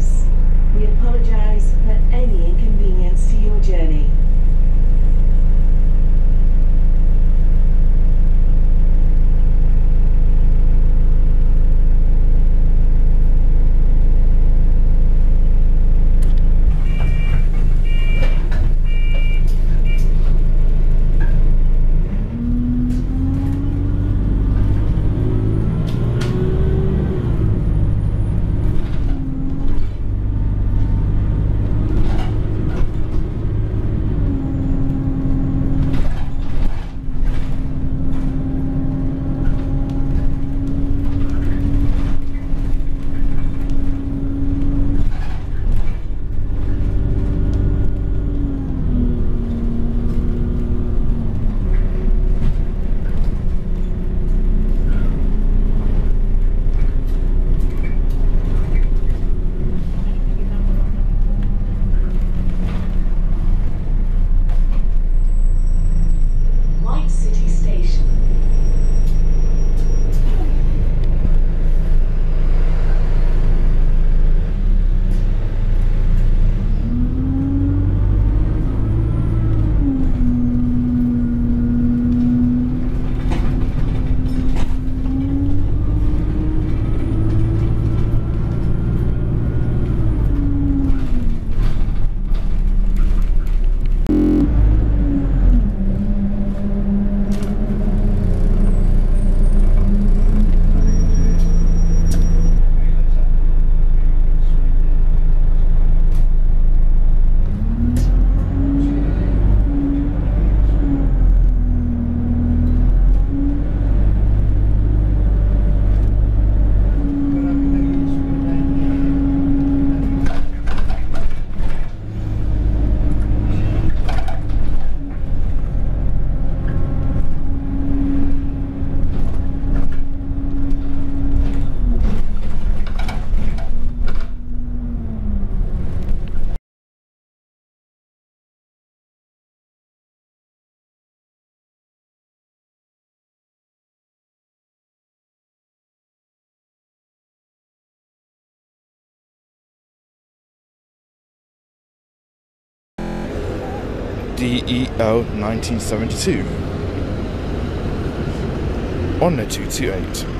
eyes. DEL 1972 on the 228.